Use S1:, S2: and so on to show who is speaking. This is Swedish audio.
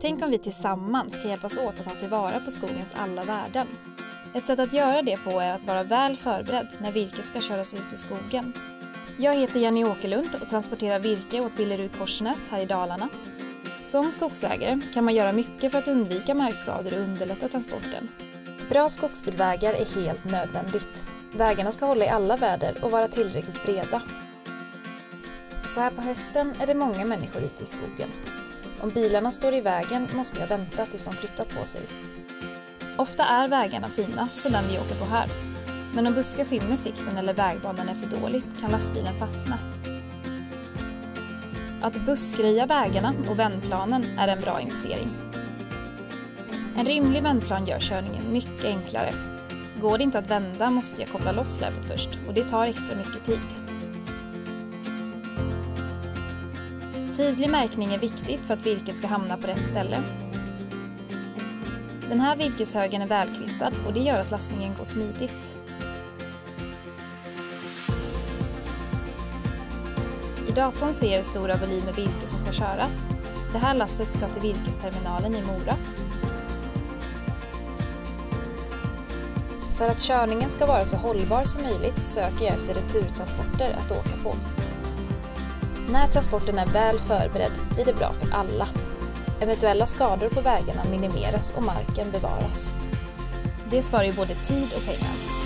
S1: Tänk om vi tillsammans kan hjälpas åt att ta tillvara på skogens alla värden. Ett sätt att göra det på är att vara väl förberedd när virke ska köras ut i skogen. Jag heter Jenny Åkerlund och transporterar virke åt Billerud Korsnäs här i Dalarna. Som skogsägare kan man göra mycket för att undvika markskador och underlätta transporten. Bra skogsbilvägar är helt nödvändigt. Vägarna ska hålla i alla väder och vara tillräckligt breda. Så här på hösten är det många människor ute i skogen. Om bilarna står i vägen måste jag vänta tills de flyttat på sig. Ofta är vägarna fina, som den vi åker på här. Men om buskar skymmer sikten eller vägbanan är för dålig kan lastbilen fastna. Att buskröja vägarna och vändplanen är en bra investering. En rimlig vändplan gör körningen mycket enklare. Går det inte att vända måste jag koppla loss släpet först och det tar extra mycket tid. Tydlig märkning är viktigt för att virket ska hamna på rätt ställe. Den här virkeshögen är välkvistad och det gör att lastningen går smidigt. I datorn ser jag hur stora volymer virke som ska köras. Det här lasset ska till virkesterminalen i Mora. För att körningen ska vara så hållbar som möjligt söker jag efter returtransporter att åka på. När transporten är väl förberedd blir det bra för alla. Eventuella skador på vägarna minimeras och marken bevaras. Det sparar ju både tid och pengar.